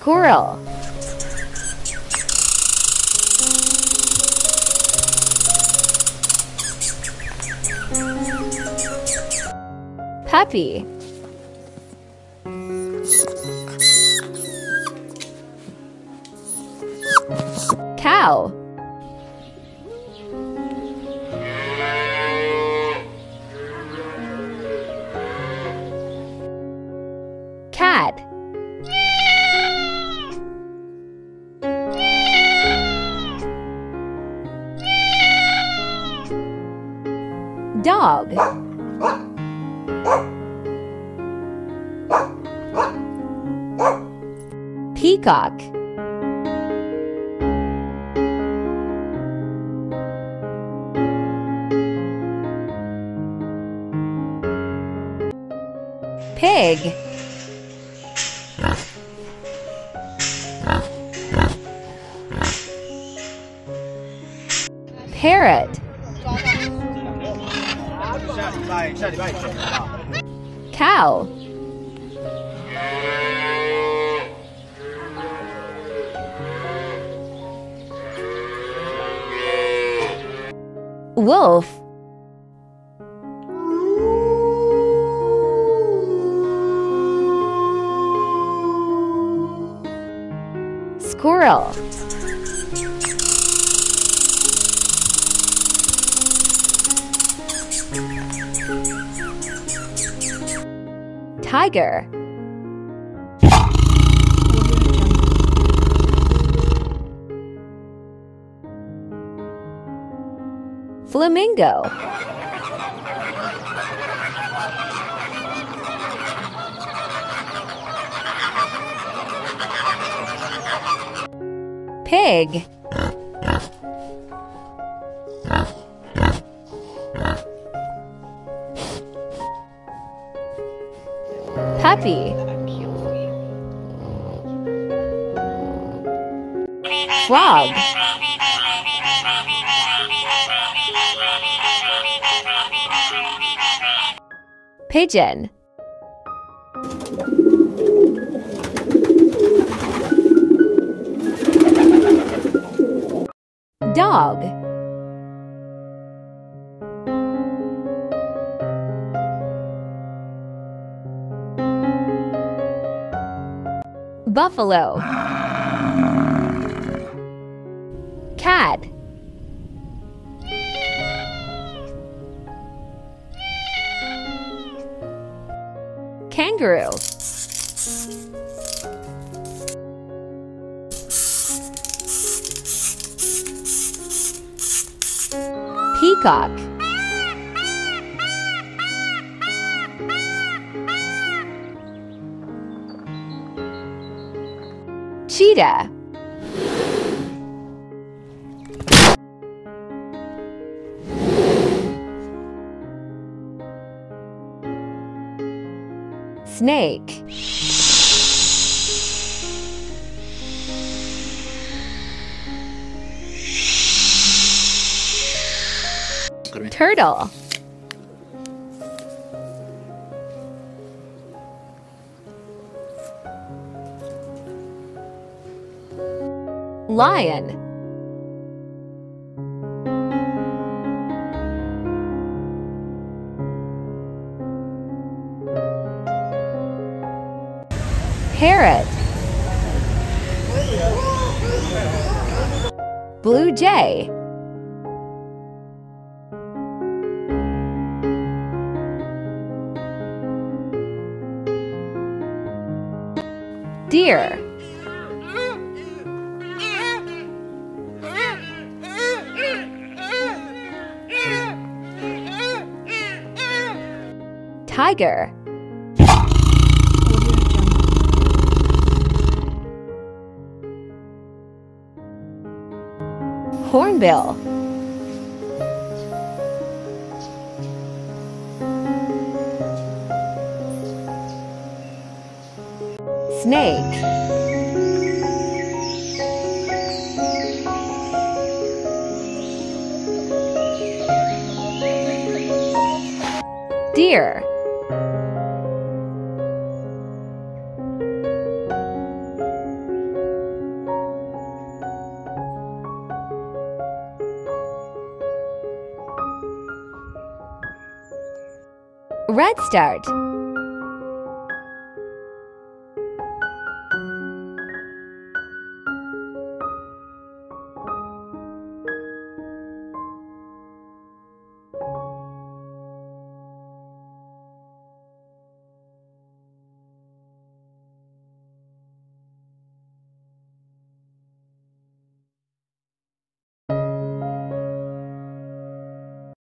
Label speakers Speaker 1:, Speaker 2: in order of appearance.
Speaker 1: Squirrel. Puppy. Cow. Dog. Peacock. Pig. Parrot. Cow. Wolf. Tiger. Flamingo. Pig. Puppy. Frog. Pigeon. Dog. Buffalo. Cat. Kangaroo. Peacock. Cheetah. Snake. Turtle. Lion. Parrot. Blue jay. Deer. Tiger. Hornbill. Snake. Deer. Redstart